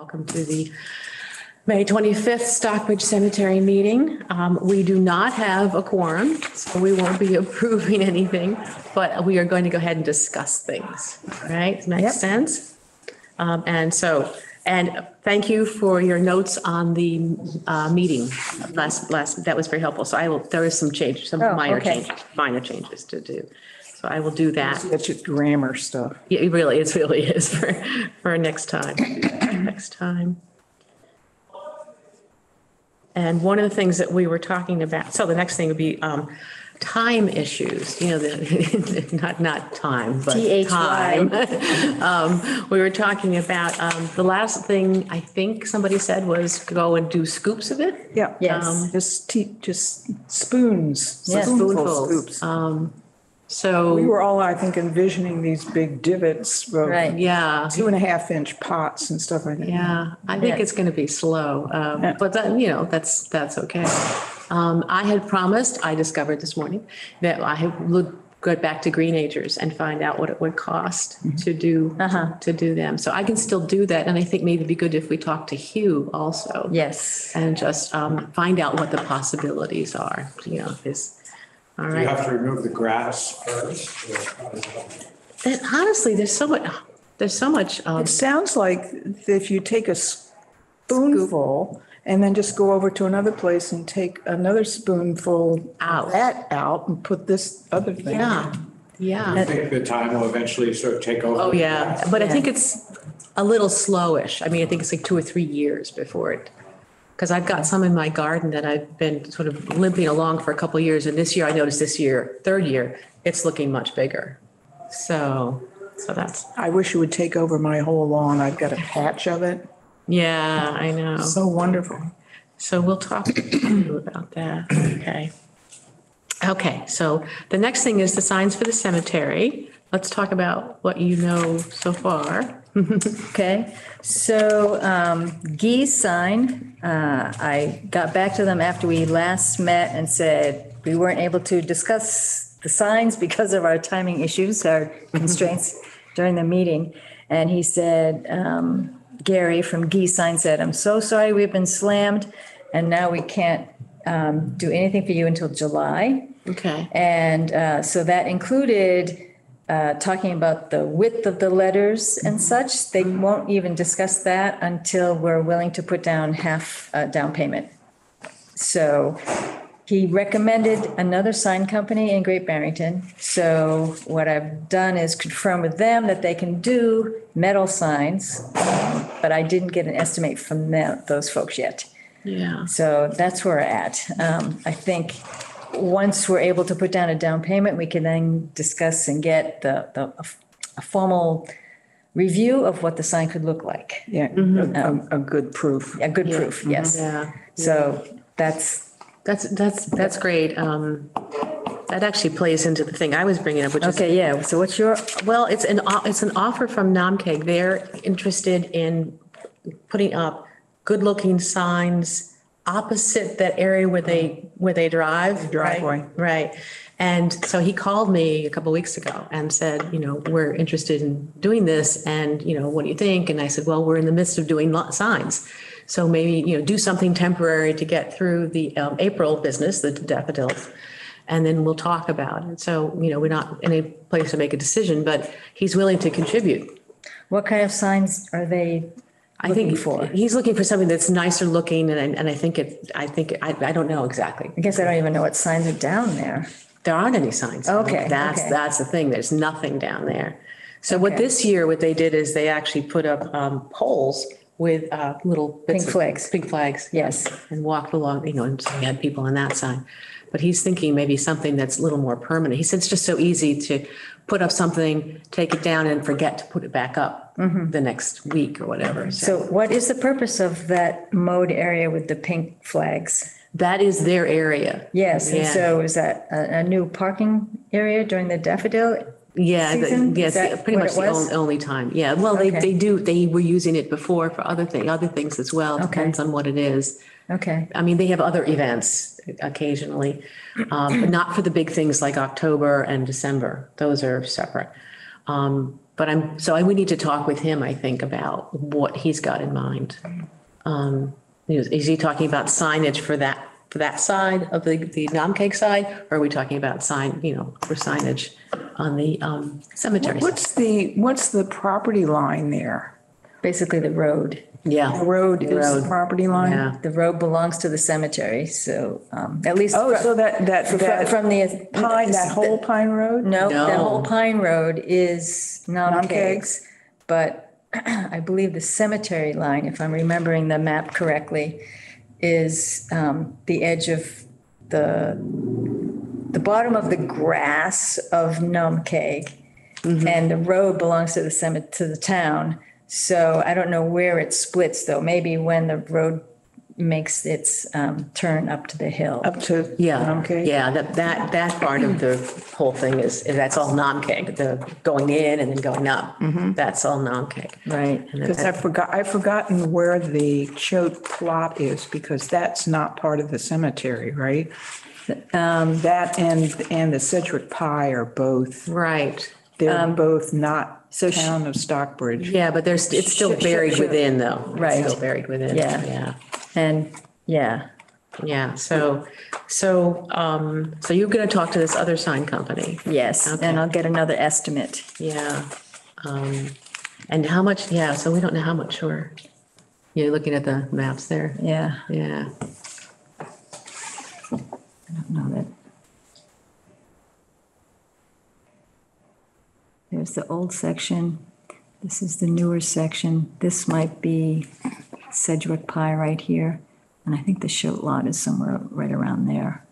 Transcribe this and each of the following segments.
Welcome to the May 25th Stockbridge Cemetery meeting. Um, We do not have a quorum, so we won't be approving anything, but we are going to go ahead and discuss things, right? Makes sense? Um, And so, and thank you for your notes on the uh, meeting last, last, that was very helpful. So I will, there is some change, some Oh, minor okay. changes, minor changes to do. So I will do that. That's just grammar stuff. Yeah, it really, it really is for, for next time, next thyme. And one of the things that we were talking about, so the next thing would be um, time issues, you know, the, not, not thyme, but T-H-Y. time. Um, We were talking about, um, the last thing I think somebody said was go and do scoops of it. Yeah. Yes. Just te, just spoons. Yes. spoonful Spoonfuls. scoops. Um, So we So, were all, I think, envisioning these big divots. of Right. yeah. Two and a half inch pots and stuff like that. Yeah, I think Yeah. it's going to be slow, um, Yeah. but that, you know, that's, that's okay. Um, I had promised, I discovered this morning, that I would go back to Greenagers and find out what it would cost to do, Uh-huh. to do them. So I can still do that, and I think maybe it'd be good if we talk to Hugh also. Yes. And just um, find out what the possibilities are, you know, is, all You right. have to remove the grass first. or that- Honestly, there's so much, there's so much, um, It sounds like if you take a spoonful and then just go over to another place and take another spoonful Out. of that out and put this other thing. yeah, yeah. I think the thyme will eventually sort of take over. Oh, the yeah, grass. but I think it's a little slowish. I mean, I think it's like two or three years before it. Because I've got some in my garden that I've been sort of limping along for a couple of years. And this year, I noticed this year, third year, it's looking much bigger. So, so that's, I wish it would take over my whole lawn. I've got a patch of it. yeah, I know. So wonderful. So we'll talk to you about that. Okay. Okay, so the next thing is the signs for the cemetery. Let's talk about what you know so far. Okay, so um, Gee's sign, uh, I got back to them after we last met and said we weren't able to discuss the signs because of our timing issues, our constraints during the meeting. And he said, um, Gary from Gee's Sign said, I'm so sorry, we've been slammed and now we can't um, do anything for you until July. Okay. And uh, so that included uh, talking about the width of the letters and such. They won't even discuss that until we're willing to put down half uh, down payment. So he recommended another sign company in Great Barrington. So what I've done is confirm with them that they can do metal signs, but I didn't get an estimate from them, those folks yet. Yeah. So that's where we're at. Um, I think once we're able to put down a down payment, we can then discuss and get the, the, a formal review of what the sign could look like. Yeah, mm-hmm. a, a um, good proof. A good proof, yes. Mm-hmm. Yeah. So that's, That's, that's, that's great. Um, That actually plays into the thing I was bringing up, which is. okay, yeah. So what's your, Well, it's an, o- it's an offer from Naumkeag. They're interested in putting up good-looking signs opposite that area where they, where they drive. right? Driveway. Right. And so he called me a couple weeks ago and said, you know, we're interested in doing this and, you know, what do you think? And I said, well, we're in the midst of doing lot signs. So maybe, you know, do something temporary to get through the um, April business, the daffodils. And then we'll talk about it. So, you know, we're not in a place to make a decision, but he's willing to contribute. what kind of signs are they I think looking for? he's looking for something that's nicer looking and, I- and I think it, I think, I, I don't know exactly. I guess I don't even know what signs are down there. There aren't any signs. Okay, That's, okay. that's the thing. There's nothing down there. So what Okay. this year, what they did is they actually put up um, poles with uh, little. bits Pink of- flags. Pink flags. Yes. And walked along, you know, and so we had people on that side. But he's thinking maybe something that's a little more permanent. He said it's just so easy to put up something, take it down and forget to put it back up the next week or whatever. Mm-hmm. So what is the purpose of that mode area with the pink flags? That is their area. Yes, and Yeah. so is that a, a new parking area during the daffodil? Yeah, the- season? yes, Is that pretty what much it the was? only, only time. Yeah, well, they, Okay. they do, they were using it before for other thing, other things as well. Depends on what it is. Okay, I mean, they have other events occasionally, um, but not for the big things like October and December. Those are separate. Um, but I'm, so I, we need to talk with him, I think, about what he's got in mind. Um, is, is he talking about signage for that, for that side of the, the Naumkeag side? Or are we talking about sign, you know, for signage on the, um, cemetery? side? What's the, what's the property line there? Basically, the road. Yeah. The Yeah, road is the road. property line? yeah, The road belongs to the cemetery, so um, at least. Oh, so that, that, fr- that From the. pine, that whole Pine Road? No, the No. whole Pine Road is nom Naumkeag's. But I believe the cemetery line, if I'm remembering the map correctly, is um, the edge of the, the bottom of the grass of Naumkeag. And the road belongs to the cemetery, to the town. So I don't know where it splits though. Maybe when the road makes its um, turn up to the hill. Up to? yeah, um, Okay. yeah, that, that, that part of the whole thing is, that's all Naumkeag, the going in and then going up. Mm-hmm. That's all Naumkeag. Right. And Because that- I forgot, I've forgotten where the Choate plot is because that's not part of the cemetery, right? Um, that and, and the Sedgwick Pie are both, Right. they're um, both not so sh- town of Stockbridge. Yeah, but there's, it's still Sure, sure, buried sure. within though. It's Right. Still buried within. Yeah. Yeah, And, yeah. yeah. So, so, um, so you're gonna talk to this other sign company? Yes, Okay. and I'll get another estimate. Yeah. Um, and how much, yeah, so we don't know how much we're, you're looking at the maps there. Yeah, Yeah. I don't know that. There's the old section. This is the newer section. This might be Sedgwick Pie right here. And I think the Choate lot is somewhere right around there.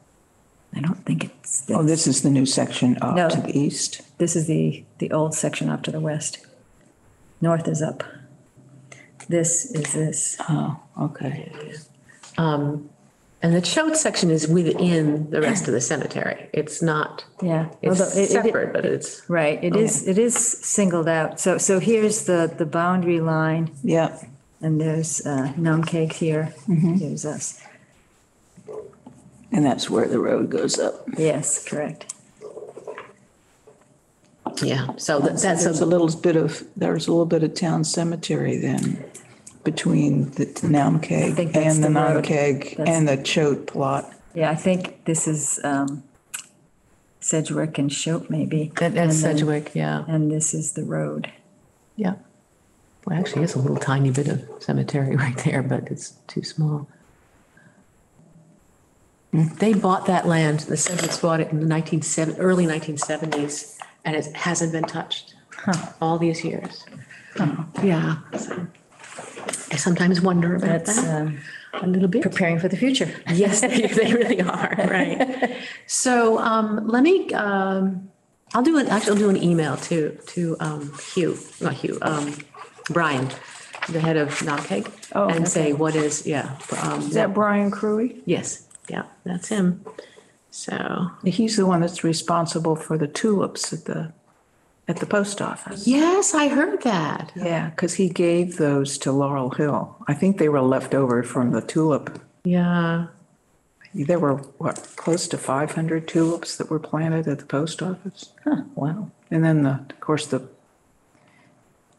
I don't think it's, Oh, this, is the new section No. up to the east. this is the, the old section up to the west. North is up. This is this. Oh, okay. Um, and the Choate section is within the rest of the cemetery. It's not, Yeah. it's Although it- it- separate, but it's, Right, it is, it is singled out. So, so here's the, the boundary line, Yeah, and there's uh, Naumkeag here. Here's us. and that's where the road goes up. Yes, correct. yeah. So that- that's There's a a, little bit of, there's a little bit of town cemetery then between the Naumkeag think that's and the the road. Naumkeag That's- and the Choate plot. Yeah, I think this is um, Sedgwick and Choate maybe. that- And that's then- Sedgwick, yeah. And this is the road. Yeah. Well, actually, it's a little tiny bit of cemetery right there, but it's too small. They bought that land, the Sedgwicks bought it in the 1970, early 1970s, and it hasn't been touched all these years. Yeah. so I sometimes wonder about That's that um, a little bit. preparing for the future. Yes, they, they really are, right. So um, let me, um, I'll do an, actually, I'll do an email to, to um, Hugh, not Hugh, um, Brian, the head of Naumkeag. Oh, And say what is, yeah. um, Is that Brian Cruey? Yes, yeah, that's him. So, He's the one that's responsible for the tulips at the, at the post office. yes, I heard that. Yeah, because he gave those to Laurel Hill. I think they were left over from the tulip. Yeah, There were, what, close to 500 tulips that were planted at the post office? Huh, wow. And then the, of course, the,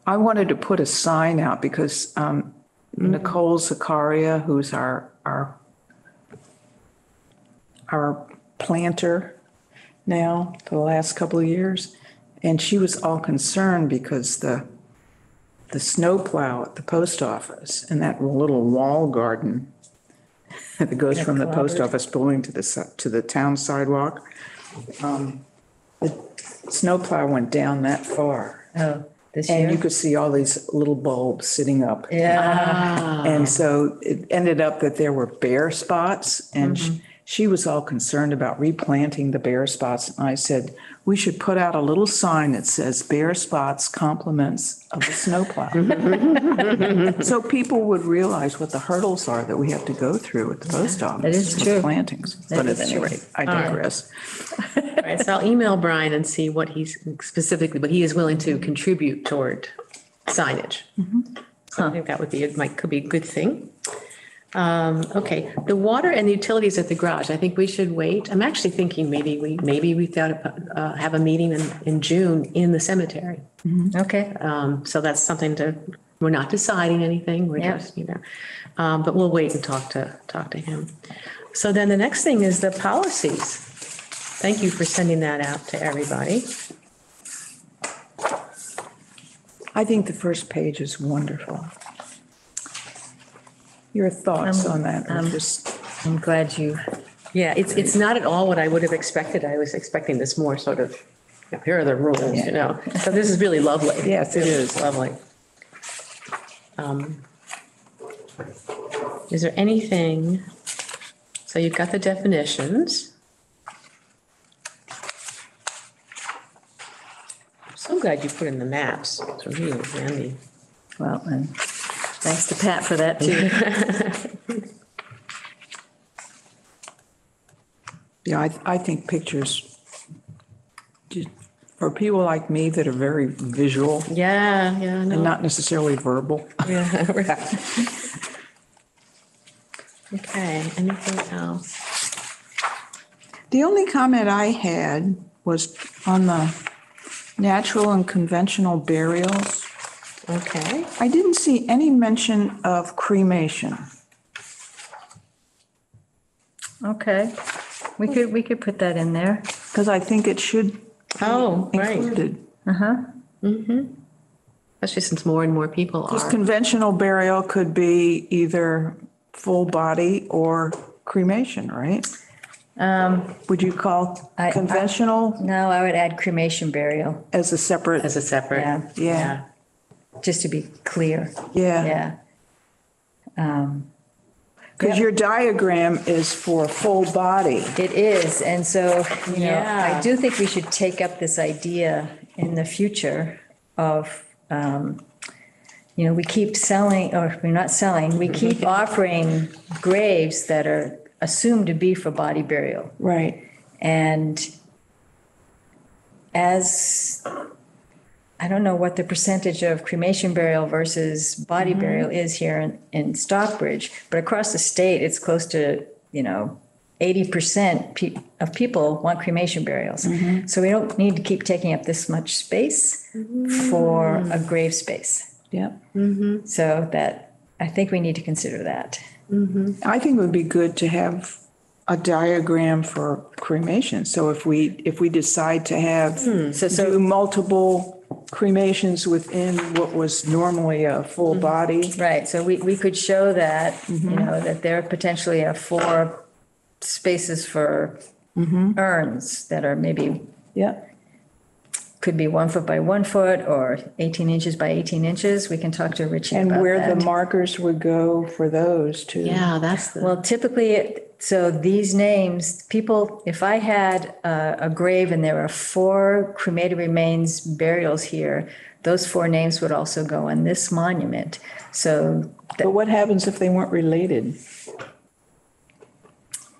I wanted to put a sign out because um, Nicole Zakaria, who's our, our, our planter now for the last couple of years, and she was all concerned because the, the snowplow at the post office and that little wall garden that goes from the post office building to the, si- to the town sidewalk, um, the snowplow went down that far. Oh, this And you year? could see all these little bulbs sitting up. Yeah, And so it ended up that there were bare spots and sh- she was all concerned about replanting the bare spots. And I said, we should put out a little sign that says bare spots compliments of the snowplow. So people would realize what the hurdles are that we have to go through at the post office. is with true. Plantings. But is at any true. rate, I digress. all right, so I'll email Brian and see what he's specifically, but he is willing to contribute toward signage. Mm-hmm. So I think that would be, it might, could be a good thing. Um, okay, the water and the utilities at the garage, I think we should wait. I'm actually thinking maybe we, maybe we thought, uh, have a meeting in, in June in the cemetery. Okay, Um, so that's something to, we're not deciding anything, we're Yeah. just, you know, um, but we'll wait and talk to, talk to him. So then the next thing is the policies. Thank you for sending that out to everybody. I think the first page is wonderful. Your thoughts on that are just, I'm glad you, Yeah, it's, it's not at all what I would have expected. I was expecting this more sort of, you know, here are the rules, you know? So this is really lovely. Yes, it is. Lovely. Um, Is there anything, so you've got the definitions. I'm so glad you put in the maps. It's really handy. well, and thanks to Pat for that too. yeah, I, I think pictures, just for people like me that are very visual Yeah, yeah, I and know. not necessarily verbal. Yeah, right. Okay, anything else? The only comment I had was on the natural and conventional burials. Okay. I didn't see any mention of cremation. Okay, we could, we could put that in there. Because I think it should Oh, be right. included. Uh huh. Mhm. Especially since more and more people Because are. conventional burial could be either full body or cremation, right? Would you call Um, I- I- conventional No, I would add cremation burial, as a separate? As a separate. Yeah. Just to be clear. yeah. Yeah, Because your diagram is for full body. it is. And so, you know, Yeah. I do think we should take up this idea in the future of, um, you know, we keep selling, or we're not selling, we keep offering graves that are assumed to be for body burial. Right. And as, I don't know what the percentage of cremation burial versus body mm-hmm. burial is here in, in Stockbridge, but across the state, it's close to, you know, 80% pe- of people want cremation burials. Mm-hmm. So we don't need to keep taking up this much space mm-hmm. for a grave space. Yep. So that, I think we need to consider that. I think it would be good to have a diagram for cremation. So if we, if we decide to have, hmm. So- so- do multiple cremations within what was normally a full mm-hmm. body. Right, so we, we could show that, you mm-hmm. know, that there are potentially are four spaces for mm-hmm. urns that are maybe, Yeah. could be one foot by one foot or 18 inches by 18 inches. We can talk to Richie And about where the that. markers would go for those too. Yeah, that's the, Well, typically, so these names, people, if I had a, a grave and there were four cremated remains burials here, those four names would also go on this monument. So that But what happens if they weren't related?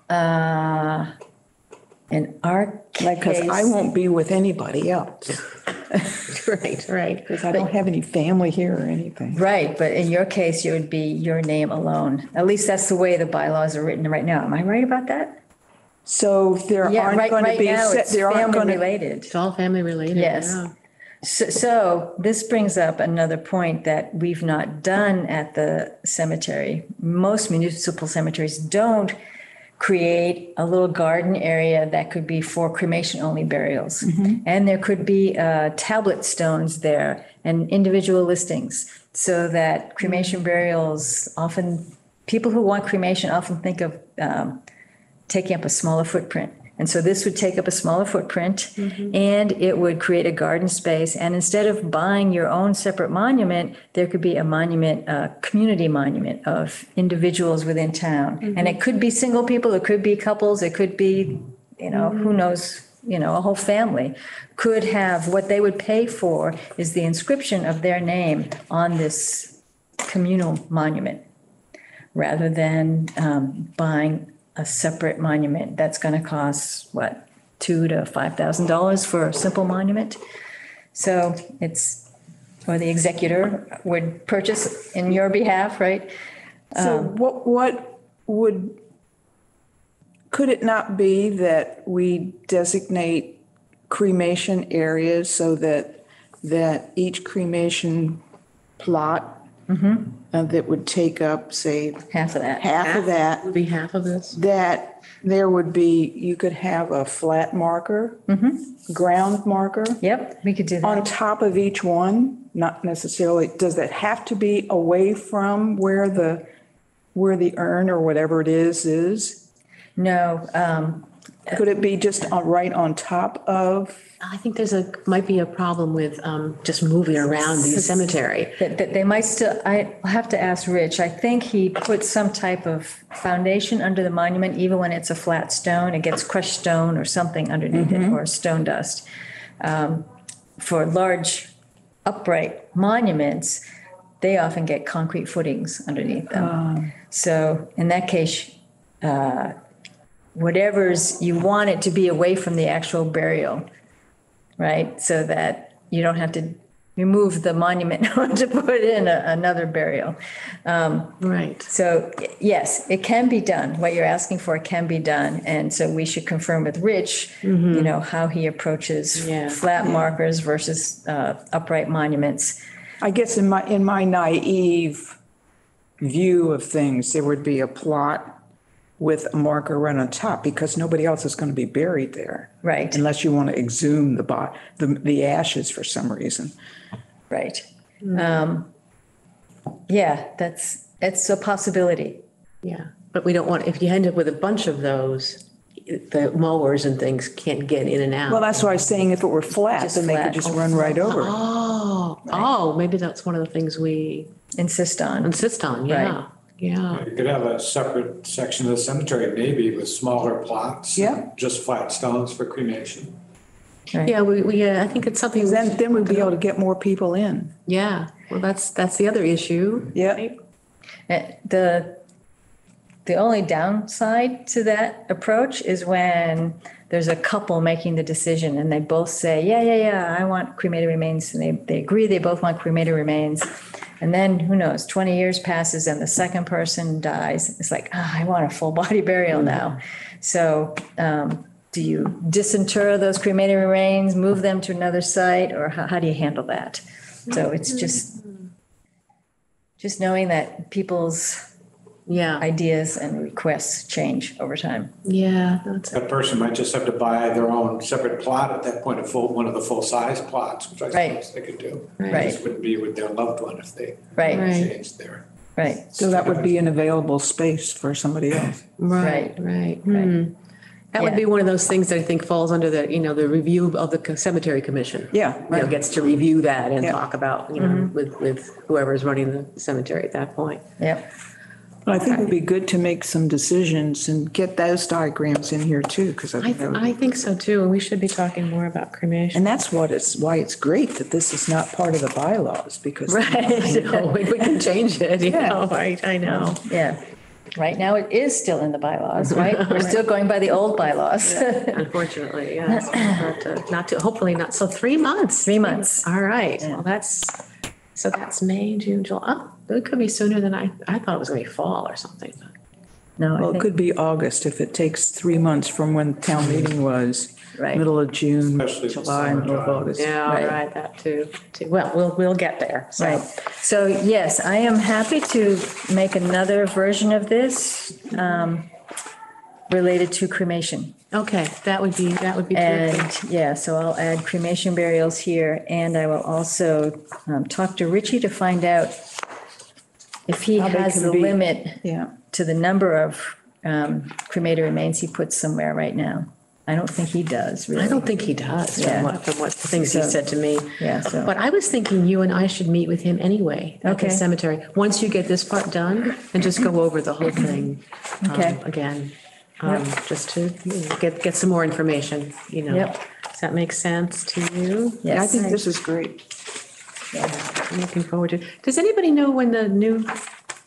Uh, in our Like, because I case, won't be with anybody else, right, right. because I don't have any family here or anything. right, but in your case, it would be your name alone. At least that's the way the bylaws are written right now. Am I right about that? So there Yeah, aren't right, going to right be, now, set- it's there aren't family going to, related. It's all family related. Yes. yeah. So, so this brings up another point that we've not done at the cemetery. Most municipal cemeteries don't create a little garden area that could be for cremation only burials. And there could be uh, tablet stones there and individual listings so that cremation burials often, people who want cremation often think of um, taking up a smaller footprint. And so this would take up a smaller footprint mm-hmm. and it would create a garden space. And instead of buying your own separate monument, there could be a monument, a community monument of individuals within town. Mm-hmm. And it could be single people, it could be couples, it could be, you know, who mm-hmm. knows, you know, a whole family could have, what they would pay for is the inscription of their name on this communal monument rather than um, buying a separate monument that's going to cost, what, two to $5,000 for a simple monument? So it's, or the executor would purchase in your behalf, right? So um, what, what would, could it not be that we designate cremation areas so that, that each cremation plot uh, that would take up, say, Half of that. half of that, Would be half of this? that there would be, you could have a flat marker, ground marker Yep, we could do that. on that. top of each one, not necessarily, does that have to be away from where the, where the urn or whatever it is, is? No, um, Could it be just on, right on top of? I think there's a, might be a problem with um, just moving around the cemetery. that, that they might still, I have to ask Rich. I think he put some type of foundation under the monument, even when it's a flat stone, it gets crushed stone or something underneath it, or stone dust. Um, For large upright monuments, they often get concrete footings underneath them. So in that case, uh, whatever's, you want it to be away from the actual burial, right? So that you don't have to remove the monument to put in a- another burial. Right. So yes, it can be done. What you're asking for can be done. And so we should confirm with Rich, you know, how he approaches Yeah. flat markers versus uh, upright monuments. I guess in my, in my naive view of things, there would be a plot with a marker right on top because nobody else is going to be buried there. Right. Unless you want to exhume the bo, the, the ashes for some reason. Right. Um, Yeah, that's, it's a possibility. Yeah, but we don't want, if you end up with a bunch of those, the mowers and things can't get in and out. Well, that's why I was saying if it were flat, Just then they flat. could just run right over. it. Oh, oh, maybe that's one of the things we Insist on. insist on, yeah, yeah. You could have a separate section of the cemetery, maybe with smaller plots. Yeah. Just flat stones for cremation. Yeah, we, we, uh, I think it's something. we Then, should- then we'd be able to get more people in. Yeah, well, that's, that's the other issue. Yeah. right? Uh, The, the only downside to that approach is when there's a couple making the decision and they both say, yeah, yeah, yeah, I want cremated remains. And they, they agree, they both want cremated remains. And then who knows, 20 years passes and the second person dies. It's like, ah, I want a full body burial now. So um, do you disinter those cremated remains, move them to another site, or how, how do you handle that? So it's just, just knowing that people's Yeah, ideas and requests change over time. yeah, that's, That person might just have to buy their own separate plot at that point, a full, one of the full-size plots, which I Right. suppose they could do. Right. This wouldn't be with their loved one if they Right, Right. changed their. right, So that would be an available space for somebody else. right, right. Hmm. That would Yeah. be one of those things that I think falls under the, you know, the review of the cemetery commission. Yeah, You know, right. gets to review that and Yeah. talk about, you know, with, with whoever's running the cemetery at that point. yep, But I think it'd be good to make some decisions and get those diagrams in here too, because I I, think that would I think so too, and we should be talking more about cremation. And that's what it's, why it's great that this is not part of the bylaws, because. I know, we we can change it, you Yeah. know, right, I know. yeah. Right now, it is still in the bylaws, right? We're still going by the old bylaws. Unfortunately, yes, not to, not to, hopefully not, so three months. Three months. All right, well, that's, so that's May, June, July, oh, it could be sooner than I, I thought it was gonna be fall or something. No, Well, I it think, could be August if it takes three months from when the town meeting was. Right. Middle of June, Especially if it's July, middle of summertime. August. Yeah, all Right. right, that too, too, well, we'll, we'll get there, so. right. So yes, I am happy to make another version of this um, related to cremation. Okay, that would be, that would be terrific. And yeah, so I'll add cremation burials here and I will also um, talk to Richie to find out if he How they has can the be- limit Yeah. to the number of um, cremated remains he puts somewhere right now. I don't think he does, really. I don't think he does, Yeah. from what, from what the things he So- said to me. Yeah, so- But I was thinking you and I should meet with him anyway at the Okay. cemetery. Once you get this part done and just go over the whole thing um, Okay. again. um, Just to get, get some more information, you know. Yep. Does that make sense to you? Yeah, I Yes. think this is great. I'm looking forward to. Does anybody know when the new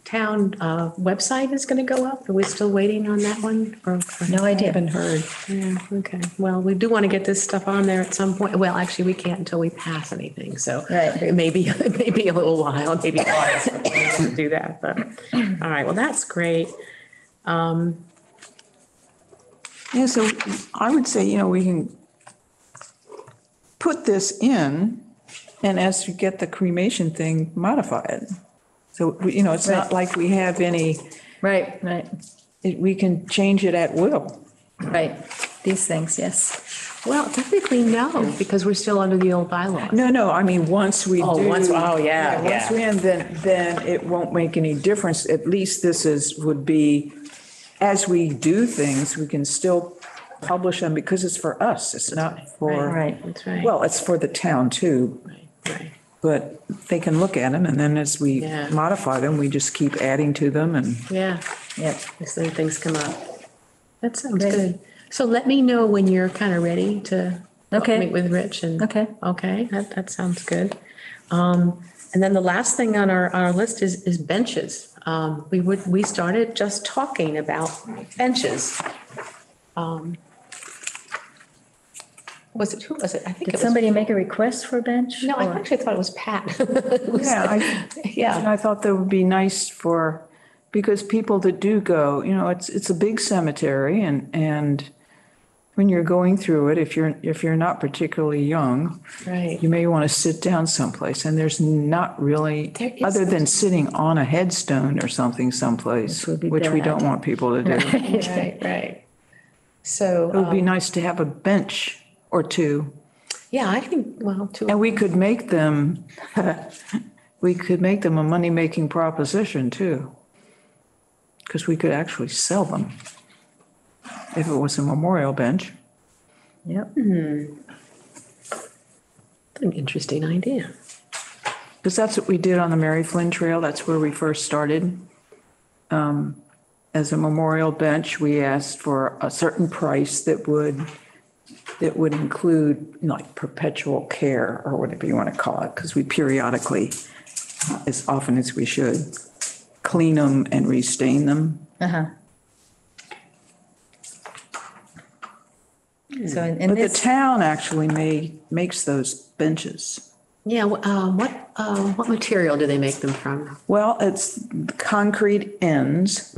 town uh, website is going to go up? Are we still waiting on that one? or- or- No idea. Haven't heard. Yeah, okay. Well, we do want to get this stuff on there at some point. Well, actually, we can't until we pass anything, so. Right. It may be, it may be a little while, maybe August before we can do that, but, all right, well, that's great. Yeah, so I would say, you know, we can put this in and as we get the cremation thing, modify it. So, we- you know, it's not like we have any, Right, right, it- we can change it at will. right. These things, yes. Well, technically, no, because we're still under the old bylaw. No, no, I mean, once we oh, do. Oh, once- oh, yeah, Once yeah. we end, then, then it won't make any difference. At least this is, would be, as we do things, we can still publish them because it's for us. It's not for. Right. That's right. Well, it's for the town too. But they can look at them and then as we Yeah. modify them, we just keep adding to them and. Yeah, Yep. as then things come up. That sounds Great. good. So let me know when you're kind of ready to. Okay. Meet with Rich and. Okay. Okay, that, that sounds good. Um, and then the last thing on our, our list is, is benches. Um, we would, we started just talking about benches. Um, Was it, who was it? I think it Did was. somebody make a request for a bench? No, I or- actually thought it was Pat. It was- Yeah, I, and Yeah, I thought that would be nice for, because people that do go, you know, it's, it's a big cemetery and, and when you're going through it, if you're, if you're not particularly young, right. you may want to sit down someplace and there's not really, There is- other than sitting on a headstone or something someplace, Which would be which we bad. don't want people to do. It Right, right. So, It would be um, nice to have a bench or two. yeah, I think, well, two. And we could make them, we could make them a money-making proposition too. Because we could actually sell them if it was a memorial bench. Yep. An interesting idea. Because that's what we did on the Mary Flynn Trail. That's where we first started. Um, As a memorial bench, we asked for a certain price that would, that would include like perpetual care or whatever you want to call it, because we periodically, as often as we should, clean them and restain them. Uh-huh. So in in But the this, town actually made, makes those benches. Yeah, wh- uh, what, uh, what material do they make them from? Well, it's concrete ends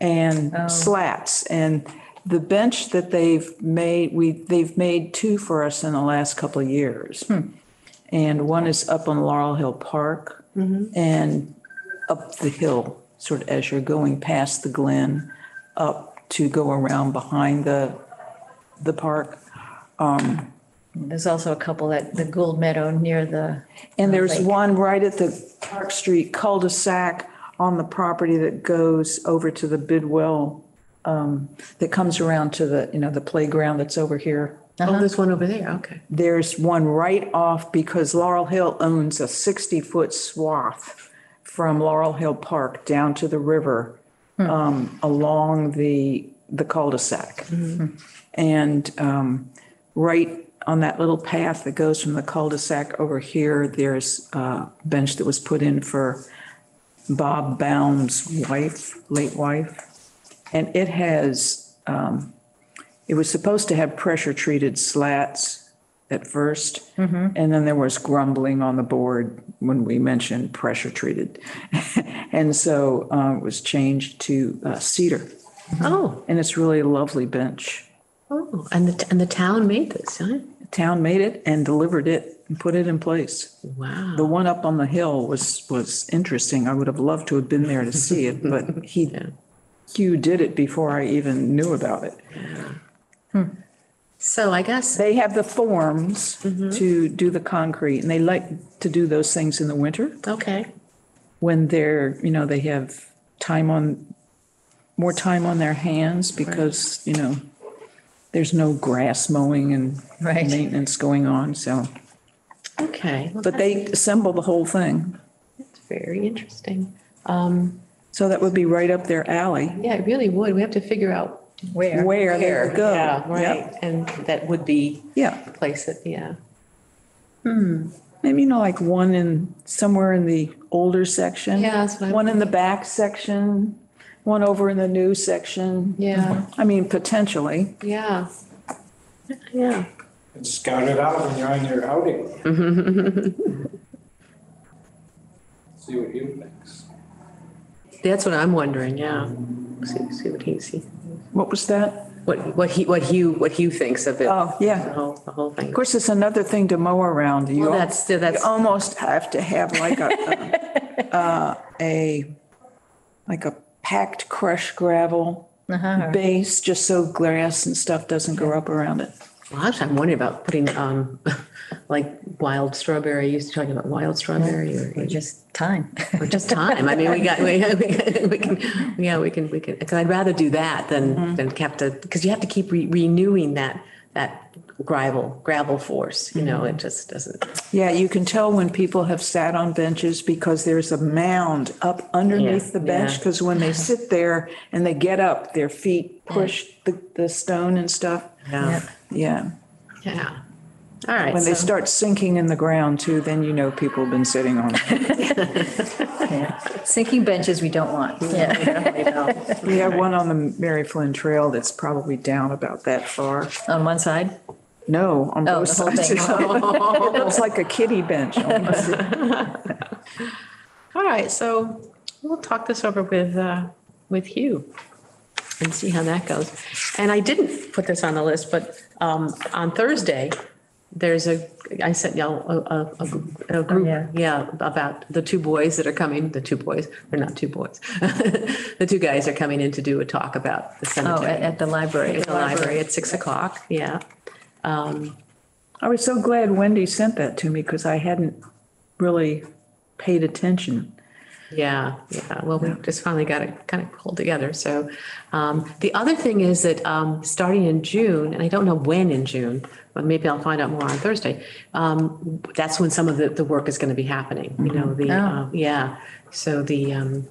and slats. And the bench that they've made, we, they've made two for us in the last couple of years. Hmm. And one is up on Laurel Hill Park mm-hmm. and up the hill, sort of as you're going past the Glen, up to go around behind the, the park. Um, there's also a couple at the Gould Meadow near the. And there's one right at the Park Street cul-de-sac on the property that goes over to the Bidwell, um, that comes around to the, you know, the playground that's over here. Oh, there's one over there, okay. There's one right off because Laurel Hill owns a 60-foot swath from Laurel Hill Park down to the river um, along the, the cul-de-sac. And um, right on that little path that goes from the cul-de-sac over here, there's a bench that was put in for Bob Baum's wife, late wife. And it has, um, it was supposed to have pressure-treated slats at first. And then there was grumbling on the board when we mentioned pressure-treated. And so uh, it was changed to uh, cedar. Oh, And it's really a lovely bench. oh, and the, and the town made this, huh? The Town made it and delivered it and put it in place. Wow. The one up on the hill was, was interesting. I would have loved to have been there to see it, but he, Hugh did it before I even knew about it. So I guess, They have the forms to do the concrete and they like to do those things in the winter okay, when they're, you know, they have time on, more time on their hands because, you know, there's no grass mowing and Right. maintenance going on, so. okay. Well, But they assemble the whole thing. That's very interesting. Um, So that would be right up their alley. yeah, it really would. We have to figure out Where? Where they would go. Yeah, right. Yep. And that would be Yeah, the place that, yeah. Hmm. Maybe, you know, like one in, somewhere in the older section. Yeah, that's what I'm One in the back section, one over in the new section. Yeah. I mean, potentially. Yeah. Yeah. And scout it out when you're on your outing. See what he thinks. That's what I'm wondering, yeah. See, see what he, see, What was that? what, what he, what Hugh, what Hugh thinks of it. Oh, yeah. The whole, the whole thing. Of course, it's another thing to mow around. You Well, al- that's- that's- You almost have to have like a, uh, a, like a packed crushed gravel base, just so grass and stuff doesn't grow up around it. Well, actually, I'm wondering about putting, um, like wild strawberry, you used to talking about wild strawberry or Or just thyme. or just thyme. I mean, we got, we, we can, yeah, we can, we can, because I'd rather do that than, than kept to, because you have to keep re- renewing that, that gravel, gravel force, you know, it just doesn't. Yeah, you can tell when people have sat on benches because there's a mound up underneath Yeah, the bench. yeah. Because when they sit there and they get up, their feet push the, the stone and stuff. Yeah. Yeah. Yeah. All right. When they so- start sinking in the ground too, then you know people have been sitting on it. Sinking benches we don't want. Yeah. We have one on the Mary Flynn Trail that's probably down about that far. On one side? No, on Oh, both the whole sides. thing. It looks like a kiddie bench. almost. All right, so we'll talk this over with, uh, with Hugh and see how that goes. And I didn't put this on the list, but, um, on Thursday, there's a, I sent y'all a, a, a- a group, yeah. yeah, about the two boys that are coming, the two boys, they're not two boys. The two guys are coming in to do a talk about the Oh, cemetery. at, at the library. At the library at six o'clock, yeah. I was so glad Wendy sent that to me because I hadn't really paid attention. Yeah, yeah. Well, we just finally got it kind of pulled together. So um, the other thing is that um, starting in June, and I don't know when in June, but maybe I'll find out more on Thursday. Um, that's when some of the, the work is going to be happening. You know, the uh, yeah. So the um,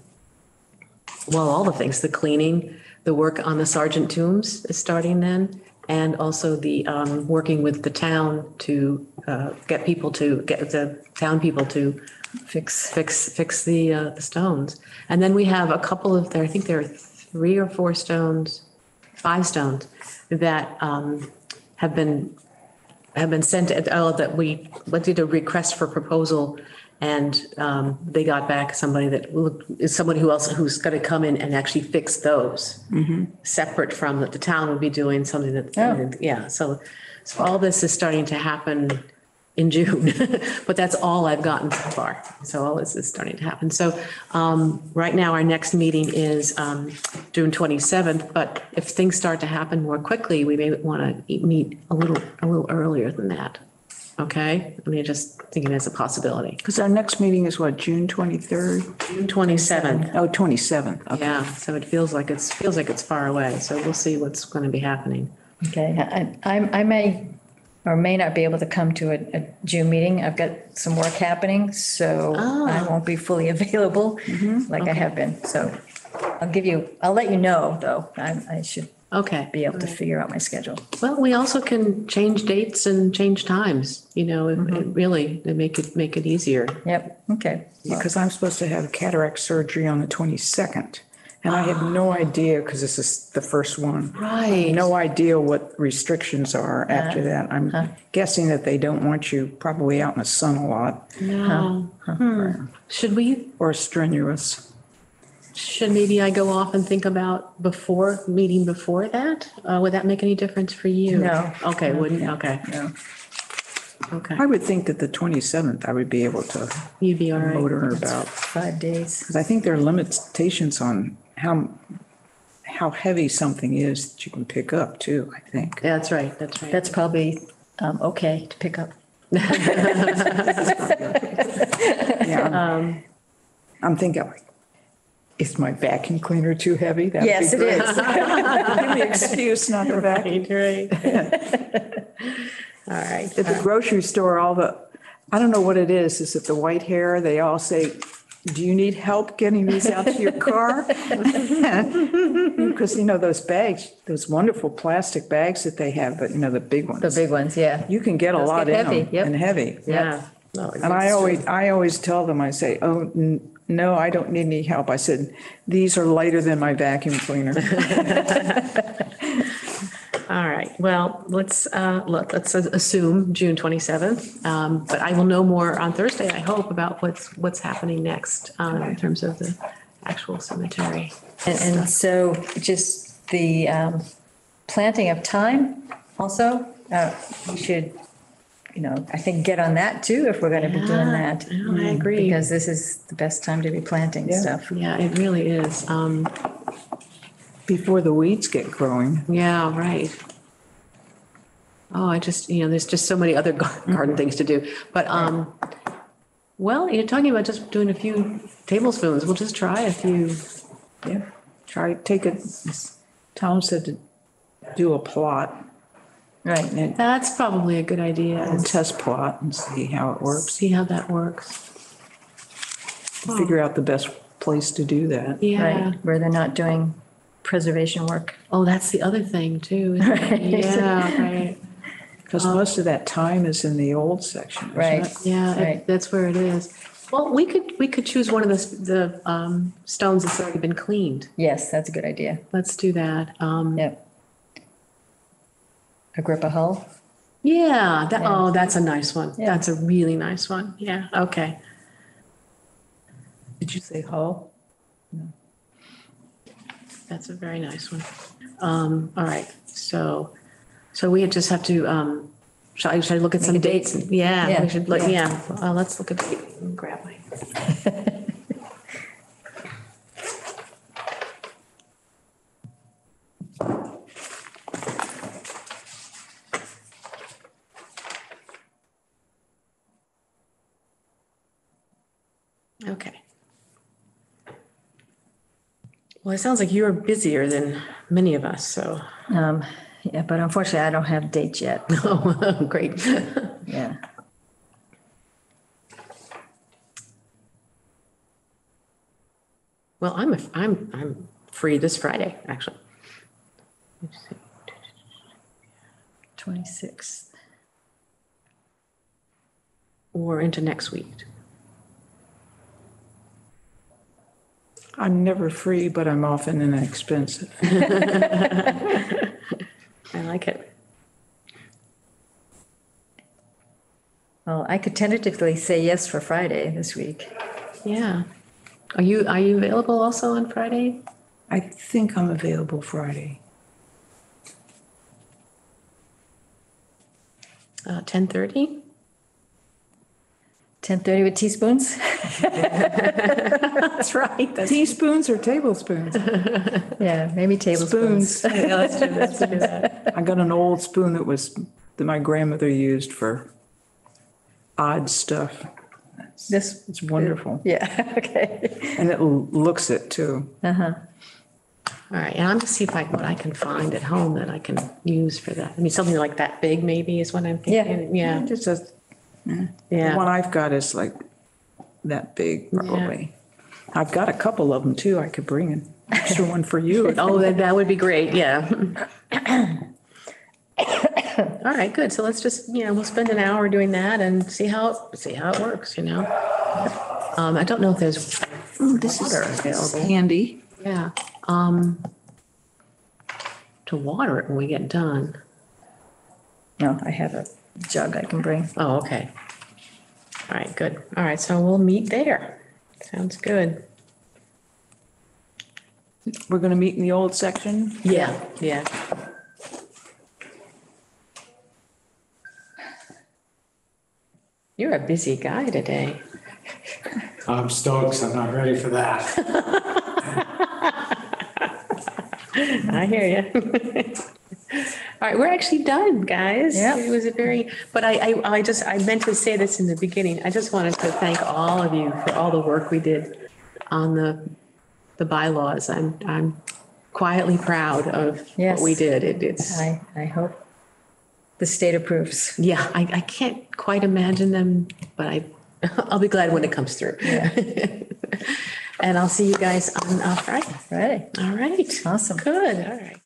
well, all the things, the cleaning, the work on the Sergeant tombs is starting then, and also the um, working with the town to uh, get people to get the town people to Fix. fix, fix the, uh, the stones. And then we have a couple of, there, I think there are three or four stones, five stones that, um, have been, have been sent, oh, that we, what did a request for proposal? And, um, they got back somebody that looked- is somebody who else, who's gonna come in and actually fix those. Separate from that the town would be doing something that, yeah, so, so all this is starting to happen in June, but that's all I've gotten so far. So all this is starting to happen. So um, right now, our next meeting is um, June 27th, but if things start to happen more quickly, we may want to meet a little, a little earlier than that. Okay? I mean, just thinking as a possibility. Because our next meeting is what, June 23rd? June 27th. Oh, 27th. Okay. Yeah, so it feels like it's, feels like it's far away. So we'll see what's going to be happening. Okay, I, I I may or may not be able to come to a, a June meeting. I've got some work happening, so I ah. won't be fully available mm-hmm. like I have been. So I'll give you, I'll let you know, though. I, I should Okay. be able to figure out my schedule. Well, we also can change dates and change times, you know, if- it mm-hmm. really, to make it, make it easier. Yep, okay. Because I'm supposed to have cataract surgery on the 22nd. And I had no ah. idea, because this is the first one. Right. No idea what restrictions are after uh-huh. that. I'm uh-huh. guessing that they don't want you probably out in the sun a lot No. Hmm. Should we, or strenuous. Should maybe I go off and think about before, meeting before that? Uh, would that make any difference for you? No. Okay, wouldn't, okay, No. okay. I would think that the 27th, I would be able to You'd be all right. motor about. Five days. Because I think there are limitations on how, how heavy something is that you can pick up too, I think. Yeah, That's right, that's right. That's probably um, okay to pick up. Yeah. I'm- I'm thinking, like, is my vacuum cleaner too heavy? That'd be Yes, it great. is. Give excuse not the vacuum. Right, right. All right. At the uh, grocery store, all the, I don't know what it is, is it the white hair? They all say, do you need help getting these out to your car? Because, you know, those bags, those wonderful plastic bags that they have, but you know, the big ones. The big ones, yeah. You can get a Those lot get in heavy, them yep. and heavy. Yeah, No, And I always, I always tell them, I say, oh, n- no, I don't need any help. I said, these are lighter than my vacuum cleaner. All right, well, let's, uh, look, let's assume June 27th. Um, But I will know more on Thursday, I hope, about what's, what's happening next um, in terms of the actual cemetery. And, and so just the um, planting of thyme also, uh, we should, you know, I think get on that too, if we're going to be doing Yeah, that. yeah, I agree. Because this is the best time to be planting Yeah. stuff. Yeah, it really is. Um, Before the weeds get growing. Yeah, right. Oh, I just, you know, there's just so many other gar- garden things to do. But, um, well, you're talking about just doing a few tablespoons. We'll just try a few. Yeah. Try, take a, Tom said to do a plot Right. and That's probably a good idea. a test plot and see how it works. See how that works. Figure out the best place to do that. Yeah. Right, where they're not doing preservation work. Oh, that's the other thing too. isn't it? Yeah, right. Because most of that thyme is in the old section, isn't Right. it? Yeah, it- Right. that's where it is. Well, we could, we could choose one of the, s- the, um, stones that's already been cleaned. Yes, that's a good idea. Let's do that. Um, Yep. Agrippa Hull. Yeah, that, Yeah. oh, that's a nice one. Yeah. That's a really nice one. Yeah, okay. Did you say Hull? That's a very nice one. Um, all right, so, so we just have to, um, shall I, should I look at some Make date. dates? Yeah, Yeah, we should, look. yeah. yeah, uh, let's look at, grab my. Okay. Well, it sounds like you're busier than many of us, so, Um, yeah, but unfortunately, I don't have dates yet. oh, great. Yeah. Well, I'm, I'm, I'm free this Friday, actually. Twenty-sixth. Or into next week. I'm never free, but I'm often inexpensive. I like it. Well, I could tentatively say yes for Friday this week. Yeah. Are you, are you available also on Friday? I think I'm available Friday. Uh, 10:30? Ten thirty with teaspoons? That's right. That's, Teaspoons or tablespoons? Yeah, maybe tablespoons. Spoons. yeah, let's do this, let's do that. I got an old spoon that was, that my grandmother used for odd stuff. This, It's wonderful. yeah, okay. And it l- looks it too. Uh-huh. All right, and I'm gonna see if I, what I can find at home that I can use for that. I mean, something like that big maybe is what I'm thinking. Yeah, Just a, the yeah. one I've got is like that big probably. I've got a couple of them too. I could bring an extra one for you. Oh, that, that would be great, yeah. All right, good. So let's just, you know, we'll spend an hour doing that and see how, see how it works, you know? Um, I don't know if there's This water is available. handy. Yeah, um, to water it when we get done. No, I have a jug I can bring. Oh, okay. All right, good. All right, so we'll meet there. Sounds good. We're gonna meet in the old section. Yeah, yeah. You're a busy guy today. I'm stoked, 'cause I'm not ready for that. I hear you. All right, we're actually done, guys. Yep. It was a very, but I, I, I just, I meant to say this in the beginning. I just wanted to thank all of you for all the work we did on the, the bylaws. I'm, I'm quietly proud of what we did. It, it's, I, I hope the state approves. yeah, I, I can't quite imagine them, but I, I'll be glad when it comes through. And I'll see you guys on uh, Friday. Friday. All right. Awesome. Good, all right.